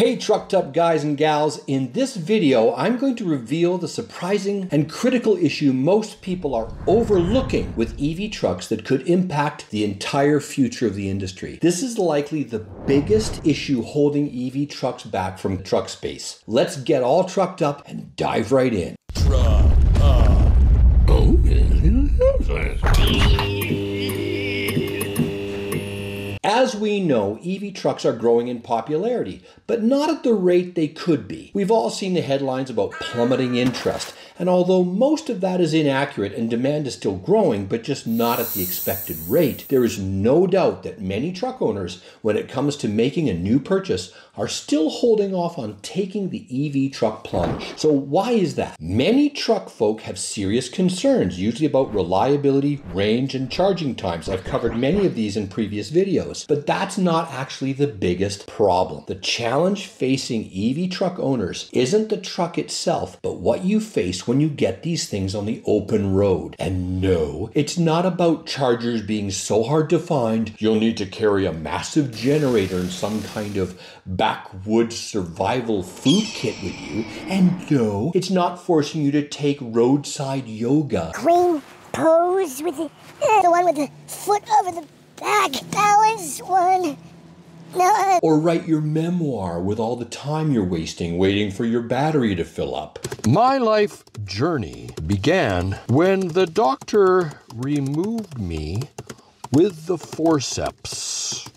Hey Trucked Up guys and gals, in this video I'm going to reveal the surprising and critical issue most people are overlooking with EV trucks that could impact the entire future of the industry. This is likely the biggest issue holding EV trucks back from truck space. Let's get all trucked up and dive right in. Truck up. Oh, we know, EV trucks are growing in popularity, but not at the rate they could be. We've all seen the headlines about plummeting interest, and although most of that is inaccurate and demand is still growing, but just not at the expected rate, there is no doubt that many truck owners, when it comes to making a new purchase, are still holding off on taking the EV truck plunge. So why is that? Many truck folk have serious concerns, usually about reliability, range, and charging times. I've covered many of these in previous videos, but that's not actually the biggest problem. The challenge facing EV truck owners isn't the truck itself, but what you face when you get these things on the open road. And no, it's not about chargers being so hard to find, you'll need to carry a massive generator and some kind of backwoods survival food kit with you. And no, it's not forcing you to take roadside yoga. Green pose with the, the one with the foot over the back balance one. No. Or write your memoir with all the time you're wasting waiting for your battery to fill up. My life journey began when the doctor removed me with the forceps.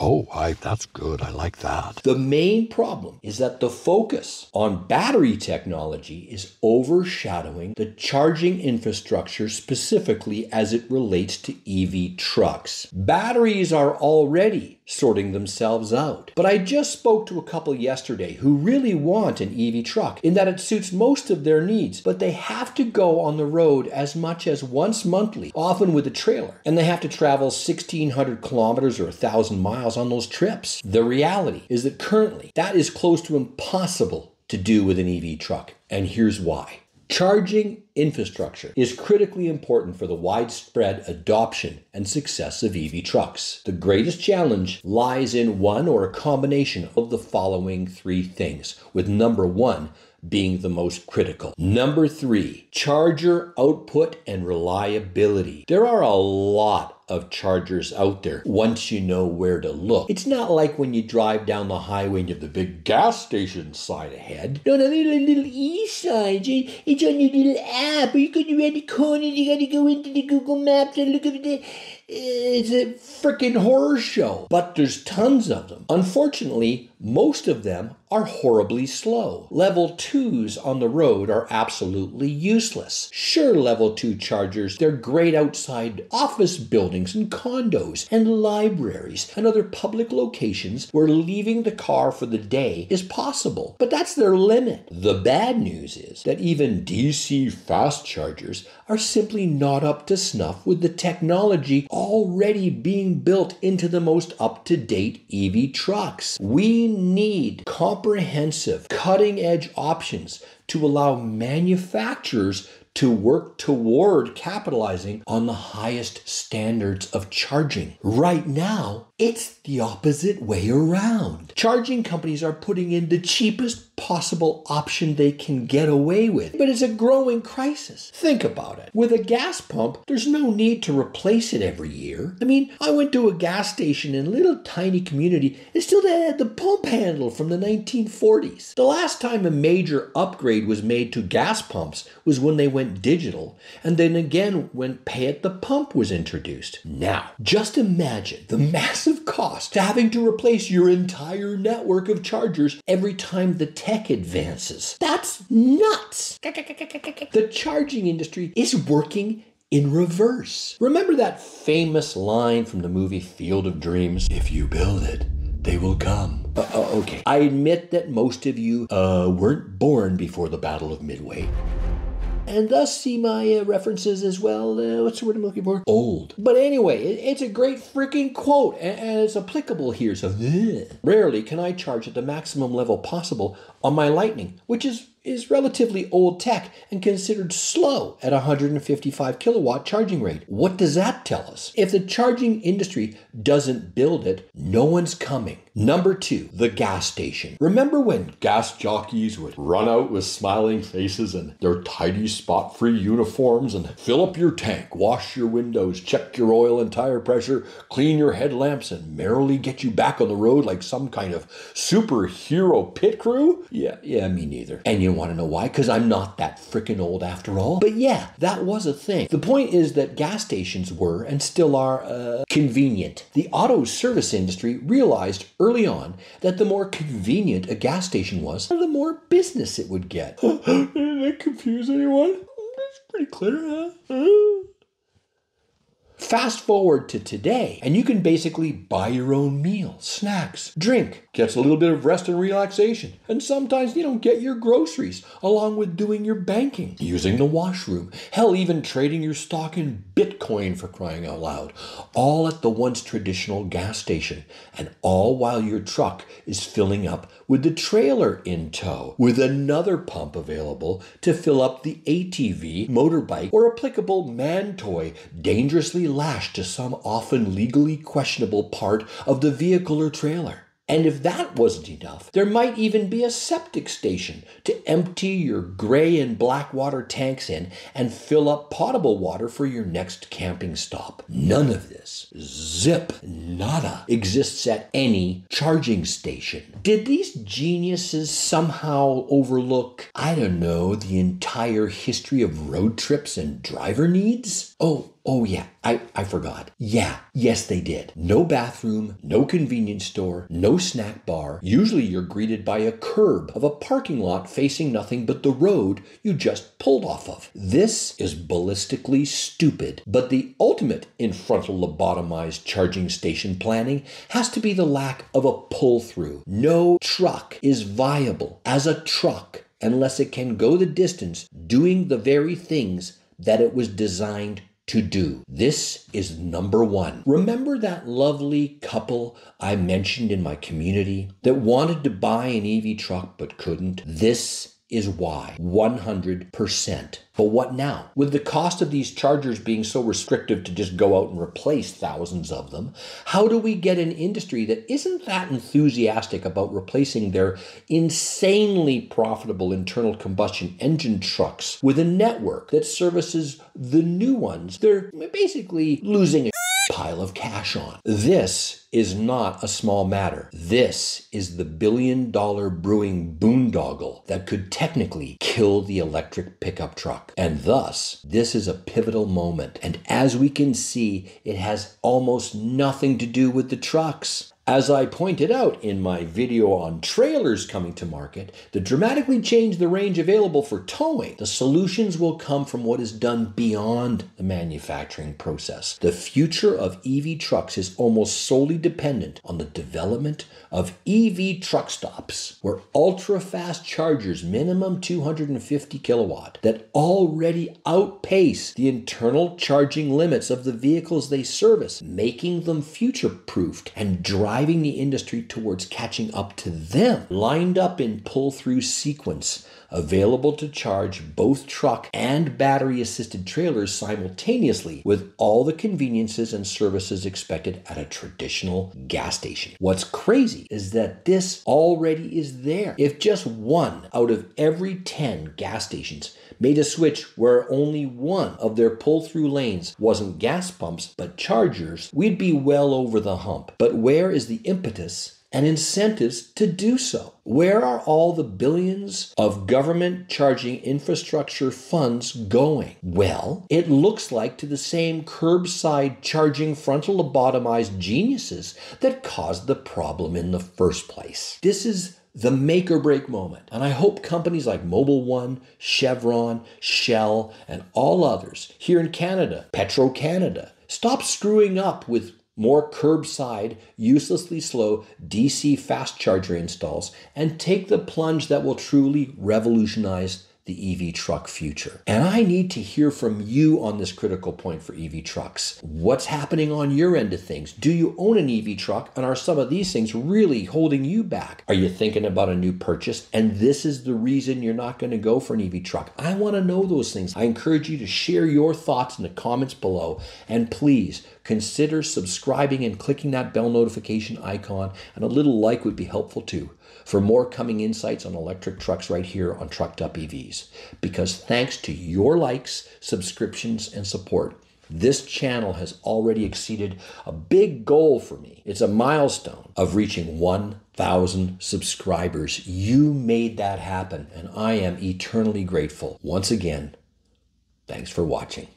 Oh, I, that's good. I like that. The main problem is that the focus on battery technology is overshadowing the charging infrastructure specifically as it relates to EV trucks. Batteries are already sorting themselves out. But I just spoke to a couple yesterday who really want an EV truck in that it suits most of their needs, but they have to go on the road as much as once monthly, often with a trailer, and they have to travel 1600 kilometers or 1000 miles on those trips. The reality is that currently that is close to impossible to do with an EV truck, and here's why. Charging infrastructure is critically important for the widespread adoption and success of EV trucks. The greatest challenge lies in one or a combination of the following three things, with number one being the most critical. Number three, charger output and reliability. There are a lot of chargers out there once you know where to look. It's not like when you drive down the highway and you have the big gas station sign ahead. No, no, little, little e sign. It's on your little app. You go around the corner, you gotta go into the Google Maps and look at the it's a freaking horror show. But there's tons of them. Unfortunately, most of them are horribly slow. Level 2s on the road are absolutely useless. Sure, level 2 chargers, they're great outside office buildings and condos and libraries and other public locations where leaving the car for the day is possible. But that's their limit. The bad news is that even DC fast chargers are simply not up to snuff with the technology already being built into the most up to date EV trucks. We need comprehensive, cutting edge options to allow manufacturers to work toward capitalizing on the highest standards of charging. Right now, it's the opposite way around. Charging companies are putting in the cheapest possible option they can get away with, but it's a growing crisis. Think about it. With a gas pump, there's no need to replace it every year. I mean, I went to a gas station in a little tiny community and still they had the pump handle from the 1940s. The last time a major upgrade was made to gas pumps was when they went digital, and then again when pay at the pump was introduced. Now, just imagine the massive massive cost to having to replace your entire network of chargers every time the tech advances. That's nuts. The charging industry is working in reverse. Remember that famous line from the movie Field of Dreams? If you build it, they will come. Uh, uh, okay, I admit that most of you uh, weren't born before the Battle of Midway and thus see my uh, references as well. Uh, what's the word I'm looking for? Old. But anyway, it, it's a great freaking quote, and, and it's applicable here. So, ugh. rarely can I charge at the maximum level possible on my Lightning, which is is relatively old tech and considered slow at 155 kilowatt charging rate. What does that tell us? If the charging industry doesn't build it, no one's coming. Number two, the gas station. Remember when gas jockeys would run out with smiling faces and their tidy spot free uniforms and fill up your tank, wash your windows, check your oil and tire pressure, clean your headlamps, and merrily get you back on the road like some kind of superhero pit crew? Yeah, yeah, me neither. And you want to know why? Because I'm not that freaking old after all. But yeah, that was a thing. The point is that gas stations were and still are uh, convenient. The auto service industry realized early on that the more convenient a gas station was, the more business it would get. Did that confuse anyone? It's pretty clear, huh? Fast forward to today, and you can basically buy your own meal, snacks, drink, gets a little bit of rest and relaxation, and sometimes you don't get your groceries along with doing your banking, using the washroom, hell, even trading your stock in Bitcoin for crying out loud, all at the once traditional gas station, and all while your truck is filling up with the trailer in tow, with another pump available to fill up the ATV, motorbike, or applicable man toy dangerously lashed to some often legally questionable part of the vehicle or trailer. And if that wasn't enough, there might even be a septic station to empty your gray and black water tanks in and fill up potable water for your next camping stop. None of this, zip, nada, exists at any charging station. Did these geniuses somehow overlook, I don't know, the entire history of road trips and driver needs? Oh, Oh, yeah, I, I forgot. Yeah, yes, they did. No bathroom, no convenience store, no snack bar. Usually you're greeted by a curb of a parking lot facing nothing but the road you just pulled off of. This is ballistically stupid, but the ultimate in frontal lobotomized charging station planning has to be the lack of a pull through. No truck is viable as a truck unless it can go the distance doing the very things that it was designed to do. This is number one. Remember that lovely couple I mentioned in my community that wanted to buy an EV truck but couldn't? This is why 100%. But what now? With the cost of these chargers being so restrictive to just go out and replace thousands of them, how do we get an industry that isn't that enthusiastic about replacing their insanely profitable internal combustion engine trucks with a network that services the new ones they're basically losing a pile of cash on? This is not a small matter. This is the billion dollar brewing that could technically kill the electric pickup truck. And thus, this is a pivotal moment. And as we can see, it has almost nothing to do with the trucks. As I pointed out in my video on trailers coming to market, to dramatically change the range available for towing, the solutions will come from what is done beyond the manufacturing process. The future of EV trucks is almost solely dependent on the development of EV truck stops, where ultra fast chargers, minimum 250 kilowatt, that already outpace the internal charging limits of the vehicles they service, making them future proofed and driving the industry towards catching up to them, lined up in pull through sequence available to charge both truck and battery assisted trailers simultaneously with all the conveniences and services expected at a traditional gas station. What's crazy is that this already is there. If just one out of every 10 gas stations made a switch where only one of their pull through lanes wasn't gas pumps but chargers, we'd be well over the hump. But where is the impetus and incentives to do so. Where are all the billions of government charging infrastructure funds going? Well, it looks like to the same curbside charging frontal lobotomized geniuses that caused the problem in the first place. This is the make or break moment. And I hope companies like Mobil One, Chevron, Shell, and all others here in Canada, Petro Canada, stop screwing up with more curbside, uselessly slow DC fast charger installs, and take the plunge that will truly revolutionize the EV truck future. And I need to hear from you on this critical point for EV trucks. What's happening on your end of things? Do you own an EV truck? And are some of these things really holding you back? Are you thinking about a new purchase? And this is the reason you're not going to go for an EV truck. I want to know those things. I encourage you to share your thoughts in the comments below. And please consider subscribing and clicking that bell notification icon. And a little like would be helpful too for more coming insights on electric trucks right here on Trucked Up EVs. Because thanks to your likes, subscriptions, and support, this channel has already exceeded a big goal for me. It's a milestone of reaching 1,000 subscribers. You made that happen, and I am eternally grateful. Once again, thanks for watching.